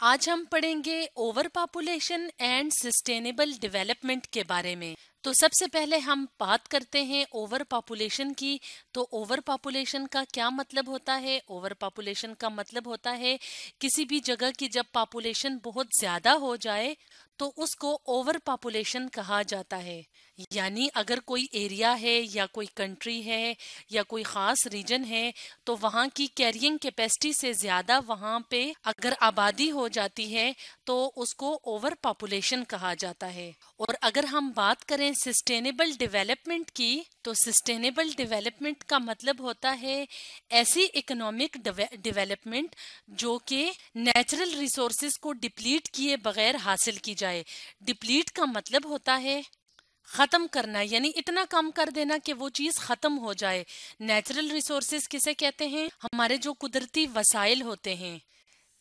आज हम पढ़ेंगे over population and sustainable development के बारे में। तो सबसे पहले हम बात करते हैं ओवर पॉपुलेशन की। तो ओवर पॉपुलेशन का क्या मतलब होता है? ओवर पॉपुलेशन का मतलब होता है किसी भी जगह की जब पॉपुलेशन बहुत ज़्यादा हो जाए तो उसको ओवर पॉपुलेशन कहा जाता है। यानी अगर कोई एरिया है या कोई कंट्री है या कोई खास रीजन है तो वहाँ की कैरियंग कैपेसिटी से ज़्यादा वहाँ पे अगर आबादी हो जाती है तो उसको ओवर पॉपुलेशन कहा जाता है। और अगर हम बात करें सस्टेनेबल डेवलपमेंट की तो सस्टेनेबल डेवलपमेंट का मतलब होता है ऐसी इकोनॉमिक डेवलपमेंट जो कि नेचुरल रिसोर्सेज को डिप्लीट किए बगैर हासिल की जाए। डिप्लीट का मतलब होता है ख़त्म करना, यानी इतना कम कर देना कि वो चीज़ ख़त्म हो जाए। नेचुरल रिसोर्सेज किसे कहते हैं? हमारे जो कुदरती वसाइल होते हैं।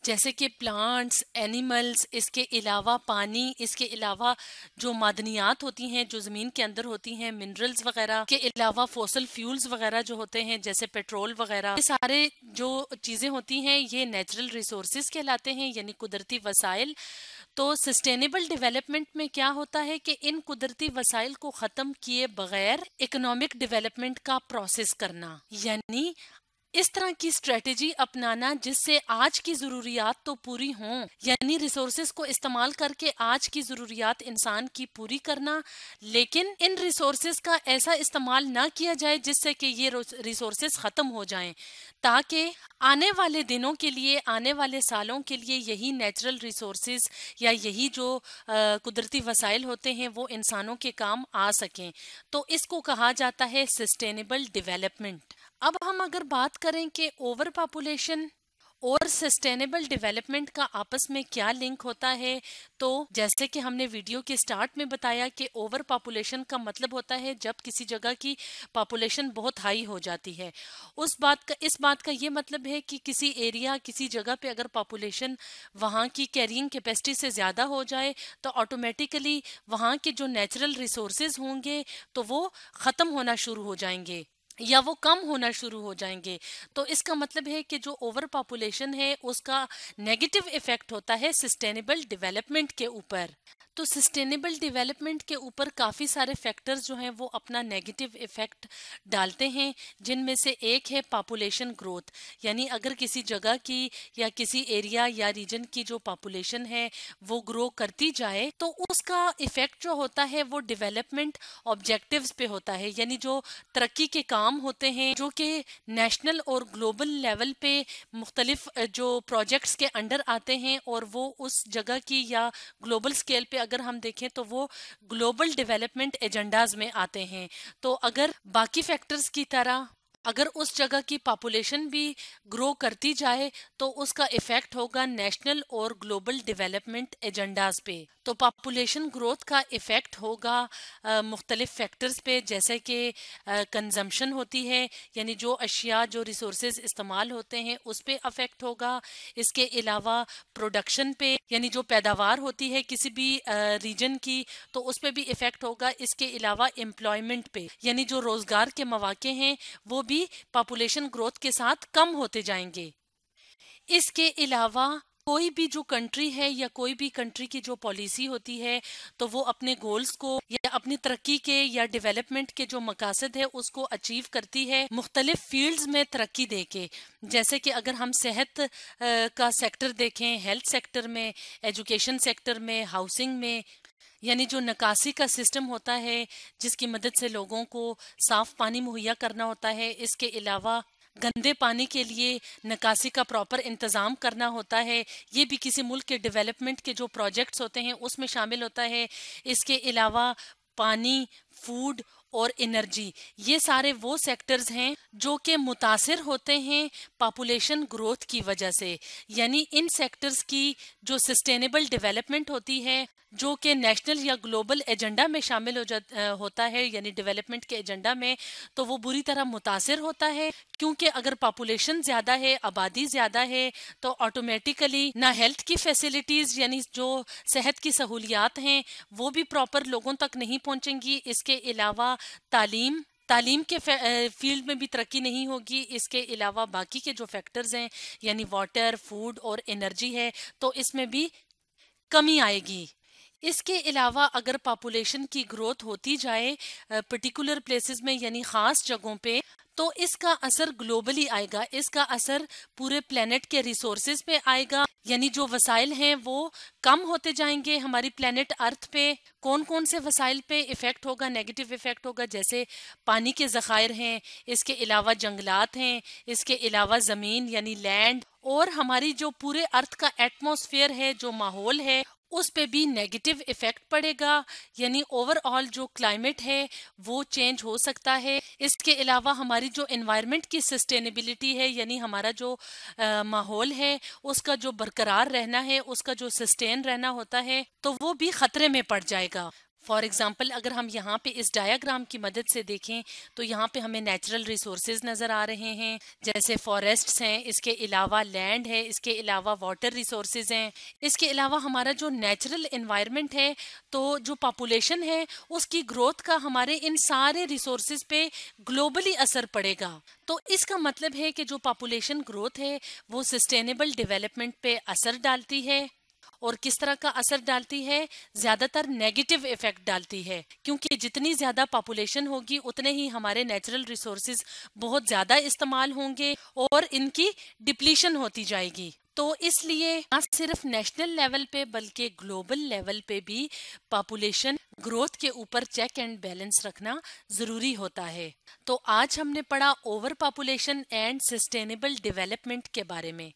जैसे कि प्लांट्स एनिमल्स इसके अलावा पानी, इसके अलावा जो मादनियात होती हैं, जो ज़मीन के अंदर होती हैं मिनरल्स वगैरह, के अलावा फोसल फ्यूल्स वगैरह जो होते हैं, जैसे पेट्रोल वगैरह, ये सारे जो चीज़ें होती हैं, ये नेचुरल रिसोर्सेज कहलाते हैं, यानी कुदरती वसाइल तो सस्टेनेबल डेवलपमेंट में क्या होता है कि इन कुदरती वसाइल को ख़त्म किए बगैर इकोनॉमिक डेवलपमेंट का प्रोसेस करना, यानी इस तरह की स्ट्रेटेजी अपनाना जिससे आज की जरूरियात तो पूरी हों, यानी रिसोर्सेज को इस्तेमाल करके आज की जरूरियात इंसान की पूरी करना, लेकिन इन रिसोर्सेज का ऐसा इस्तेमाल ना किया जाए जिससे कि ये रिसोर्सेज खत्म हो जाएँ, ताकि आने वाले दिनों के लिए, आने वाले सालों के लिए यही नेचुरल रिसोर्सेज या यही जो कुदरती वसाइल होते हैं वो इंसानों के काम आ सकें। तो इसको कहा जाता है सस्टेनेबल डेवलपमेंट अब हम अगर बात करें कि ओवर पॉपुलेशन और सस्टेनेबल डेवलपमेंट का आपस में क्या लिंक होता है तो जैसे कि हमने वीडियो के स्टार्ट में बताया कि ओवर पॉपुलेशन का मतलब होता है जब किसी जगह की पॉपुलेशन बहुत हाई हो जाती है। उस बात का, इस बात का ये मतलब है कि किसी एरिया किसी जगह पे अगर पॉपुलेशन वहाँ की कैरिंग कैपेसिटी से ज़्यादा हो जाए तो ऑटोमेटिकली वहाँ के जो नेचुरल रिसोर्सेज होंगे तो वो ख़त्म होना शुरू हो जाएँगे। या वो कम होना शुरू हो जाएँगे। तो इसका मतलब है कि जो ओवर पॉपुलेशन है, उसका नेगेटिव इफ़ेक्ट होता है सस्टेनेबल डेवलपमेंट के ऊपर। तो सस्टेनेबल डेवलपमेंट के ऊपर काफ़ी सारे फैक्टर्स जो हैं, वो अपना नेगेटिव इफ़ेक्ट डालते हैं, जिनमें से एक है पापुलेशन ग्रोथ यानी अगर किसी जगह की या किसी एरिया या रीजन की जो पापुलेशन है, वो ग्रो करती जाए तो उसका इफ़ेक्ट जो होता है, वो डेवलपमेंट ऑब्जेक्टिव्स पे होता है. यानी जो तरक्की के काम होते हैं, जो कि नेशनल और ग्लोबल लेवल पे मुख्तलिफ़ जो प्रोजेक्ट्स के अंडर आते हैं, और वो उस जगह की या ग्लोबल स्केल पे अगर हम देखें तो वो ग्लोबल डेवलपमेंट एजेंडाज में आते हैं। तो अगर बाकी फैक्टर्स की तरह अगर उस जगह की पॉपुलेशन भी ग्रो करती जाए तो उसका इफ़ेक्ट होगा नेशनल और ग्लोबल डेवलपमेंट एजेंडाज पे। तो पॉपुलेशन ग्रोथ का इफ़ेक्ट होगा मुख्तलिफ़ फैक्टर्स पे, जैसे कि कंजम्पशन होती है, यानी जो अशिया, जो रिसोर्स इस्तेमाल होते हैं, उस पर अफेक्ट होगा। इसके अलावा प्रोडक्शन पे, यानी जो पैदावार होती है किसी भी रीजन की तो उस पर भी इफ़ेक्ट होगा। इसके अलावा एम्प्लॉयमेंट पे, यानी जो रोज़गार के मौाक़े हैं, वो भी पॉपुलेशन ग्रोथ के साथ कम होते जाएँगे। इसके अलावा कोई भी जो कंट्री है या कोई भी कंट्री की जो पॉलिसी होती है तो वो अपने गोल्स को या अपनी तरक्की के या डेवलपमेंट के जो मकासद है, उसको अचीव करती है मुख्तलिफ़ फील्ड्स में तरक्की दे के। जैसे कि अगर हम सेहत का सेक्टर देखें हेल्थ सेक्टर में एजुकेशन सेक्टर में हाउसिंग में यानी जो नकासी का सिस्टम होता है, जिसकी मदद से लोगों को साफ़ पानी मुहैया करना होता है, इसके अलावा गंदे पानी के लिए निकासी का प्रॉपर इंतज़ाम करना होता है। ये भी किसी मुल्क के डेवलपमेंट के जो प्रोजेक्ट्स होते हैं, उसमें शामिल होता है। इसके अलावा पानी फ़ूड और एनर्जी ये सारे वो सेक्टर्स हैं जो कि मुतासर होते हैं पॉपुलेशन ग्रोथ की वजह से। यानी इन सेक्टर्स की जो सस्टेनेबल डेवलपमेंट होती है जो कि नेशनल या ग्लोबल एजेंडा में शामिल हो जा होता है, यानी डेवलपमेंट के एजेंडा में तो वो बुरी तरह मुतासर होता है, क्योंकि अगर पॉपुलेशन ज़्यादा है, आबादी ज़्यादा है तो ऑटोमेटिकली ना हेल्थ की फैसिलिटीज़ यानी जो सेहत की सहूलियात हैं, वो भी प्रॉपर लोगों तक नहीं पहुंचेंगी। इसके अलावा तालीम तालीम के फ़ील्ड में भी तरक्की नहीं होगी। इसके अलावा बाकी के जो फैक्टर्स हैं, यानी वाटर फ़ूड और एनर्जी है तो इसमें भी कमी आएगी। इसके अलावा अगर पॉपुलेशन की ग्रोथ होती जाए पर्टिकुलर प्लेसेस में यानी ख़ास जगहों पे तो इसका असर ग्लोबली आएगा। इसका असर पूरे प्लेनेट के रिसोर्सेज पे आएगा। यानी जो वसाइल हैं, वो कम होते जाएँगे। हमारी प्लेनेट अर्थ पे कौन कौन से वसाइल पे इफ़ेक्ट होगा? नेगेटिव इफ़ेक्ट होगा, जैसे पानी के ज़खायर हैं, इसके अलावा जंगलात हैं, इसके अलावा ज़मीन यानी लैंड और हमारी जो पूरे अर्थ का एटमोसफेयर है, जो माहौल है उस पे भी नेगेटिव इफ़ेक्ट पड़ेगा। यानी ओवरऑल जो क्लाइमेट है, वो चेंज हो सकता है। इसके अलावा हमारी जो एनवायरनमेंट की सस्टेनेबिलिटी है, यानी हमारा जो माहौल है, उसका जो बरकरार रहना है, उसका जो सस्टेन रहना होता है तो वो भी खतरे में पड़ जाएगा। फॉर एग्ज़ाम्पल अगर हम यहाँ पे इस डायाग्राम की मदद से देखें तो यहाँ पे हमें नेचुरल रिसोर्सेज नज़र आ रहे हैं। जैसे फॉरेस्ट्स हैं, इसके अलावा लैंड है, इसके अलावा वाटर रिसोर्सेज हैं। इसके अलावा हमारा जो नेचुरल इन्वायरमेंट है तो जो पॉपुलेशन है, उसकी ग्रोथ का हमारे इन सारे रिसोर्स पे ग्लोबली असर पड़ेगा। तो इसका मतलब है कि जो पॉपुलेशन ग्रोथ है, वो सस्टेनेबल डेवलपमेंट पे असर डालती है। और किस तरह का असर डालती है? ज़्यादातर नेगेटिव इफ़ेक्ट डालती है, क्योंकि जितनी ज़्यादा पॉपुलेशन होगी, उतने ही हमारे नेचुरल रिसोर्सेज बहुत ज़्यादा इस्तेमाल होंगे और इनकी डिप्लीशन होती जाएगी। तो इसलिए न सिर्फ़ नेशनल लेवल पे, बल्कि ग्लोबल लेवल पे भी पॉपुलेशन ग्रोथ के ऊपर चेक एंड बैलेंस रखना ज़रूरी होता है। तो आज हमने पढ़ा over population and sustainable development के बारे में।